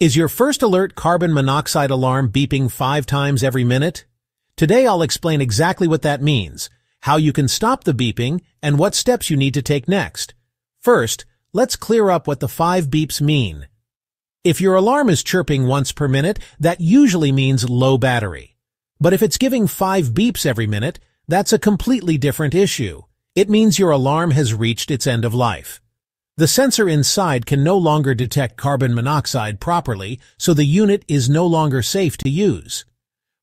Is your first alert carbon monoxide alarm beeping five times every minute? Today I'll explain exactly what that means, how you can stop the beeping, and what steps you need to take next. First, let's clear up what the five beeps mean. If your alarm is chirping once per minute, that usually means low battery. But if it's giving five beeps every minute, that's a completely different issue. It means your alarm has reached its end of life. The sensor inside can no longer detect carbon monoxide properly, so the unit is no longer safe to use.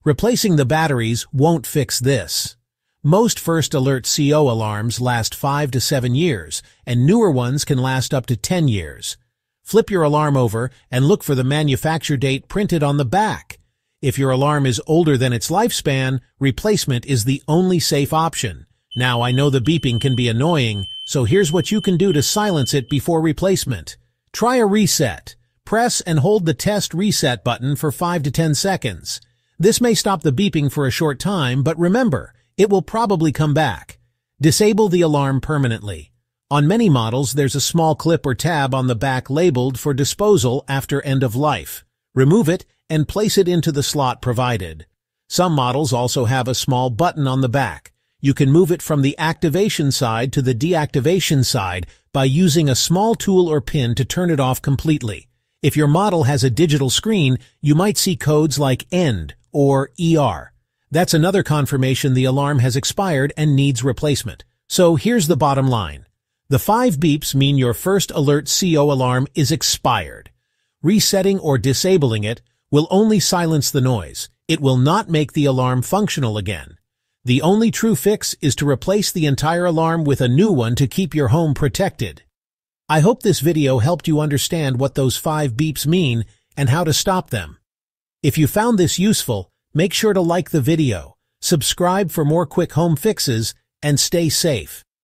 Replacing the batteries won't fix this. Most First Alert CO alarms last 5 to 7 years, and newer ones can last up to 10 years. Flip your alarm over and look for the manufacture date printed on the back. If your alarm is older than its lifespan, replacement is the only safe option. Now I know the beeping can be annoying, so here's what you can do to silence it before replacement. Try a reset. Press and hold the test reset button for 5 to 10 seconds. This may stop the beeping for a short time, but remember, it will probably come back. Disable the alarm permanently. On many models, there's a small clip or tab on the back labeled for disposal after end of life. Remove it and place it into the slot provided. Some models also have a small button on the back. You can move it from the activation side to the deactivation side by using a small tool or pin to turn it off completely. If your model has a digital screen, you might see codes like END or ER. That's another confirmation the alarm has expired and needs replacement. So here's the bottom line. The five beeps mean your first alert CO alarm is expired. Resetting or disabling it will only silence the noise. It will not make the alarm functional again. The only true fix is to replace the entire alarm with a new one to keep your home protected. I hope this video helped you understand what those five beeps mean and how to stop them. If you found this useful, make sure to like the video, subscribe for more quick home fixes, and stay safe.